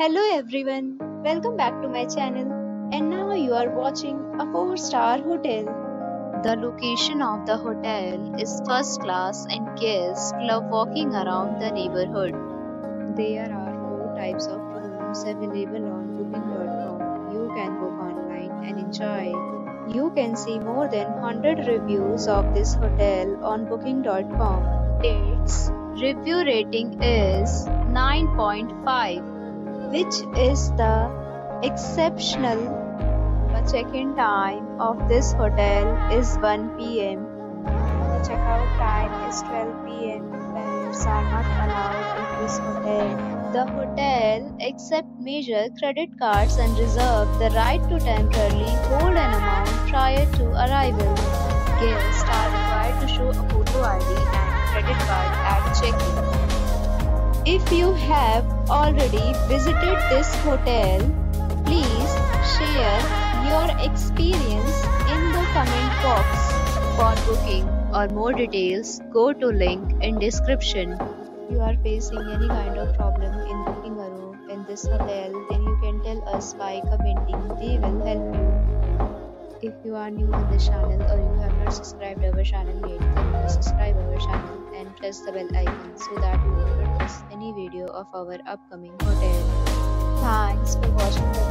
Hello everyone, welcome back to my channel. And now you are watching a 4 star hotel. The location of the hotel is first class and guests love walking around the neighborhood. There are 4 types of rooms available on booking.com. You can book online and enjoy. You can see more than 100 reviews of this hotel on booking.com. Its review rating is 9.5 which is the exceptional. Check-in time of this hotel is 1 p.m. The check-out time is 12 p.m. Pets are not allowed in this hotel. The hotel accepts major credit cards and reserves the right to temporarily hold an amount prior to arrival. Guests are required to show a photo ID and credit card at. If you have already visited this hotel, please share your experience in the comment box. For booking or more details, go to link in description. If you are facing any kind of problem in booking a room in this hotel, then you can tell us by commenting. We will help you. If you are new on this channel or you have not subscribed our channel yet, then subscribe our channel press the bell icon so that you not miss any video of our upcoming hotel. Thanks for watching